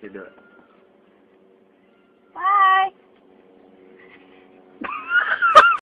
to do it.